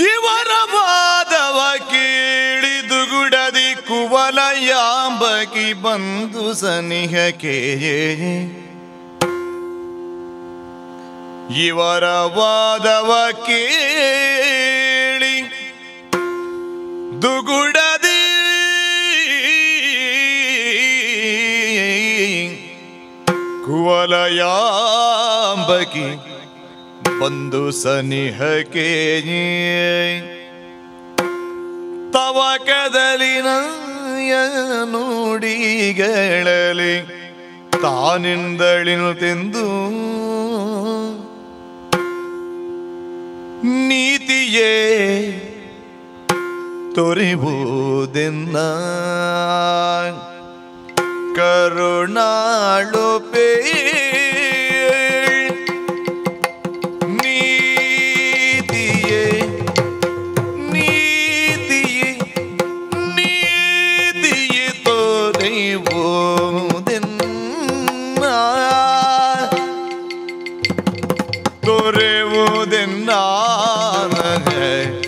ವಾದವ ಕೇಳಿದು ಗುಡದಿ ಕುವಲಯಾಂಬಕಿ ಬಂದು ಸನಿಹಕ್ಕೆ. ಇವರ ವಾದವ ಕೇಳಿ ದುಗುಡದಿ ಕುವಲಯಾಂಬಕಿ ಬಂದು ಸನಿಹಕ್ಕೆ ತವ ಕದಲಿನ ನುಡಿಗಳಲಿ ತಾನಿಂದಳಿನ ತಿಂದು ನೀತಿಯೇ ತೊರಿಬುದೆನ್ನ ಕರುಣಾಳು ಪೇ ತೊರೆಯುವುದೆನ್ನ ನನಗೆ ಆಯ್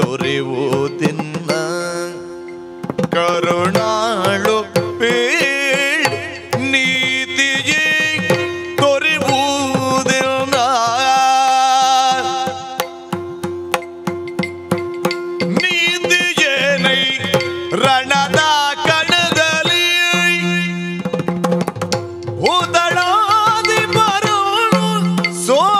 ತೊರೆವುದನ್ನ ಕರುಣಾಳು ಪೇ ನೀತಿಯೇ ತೊರೆವುದನ್ನ ನೀತಿಯೇನೈ ರಣದ ಕಣದಲ್ಲಿ ಉದಳಾದಿ ಬರೋಳು ಸೋಲಿಸಿ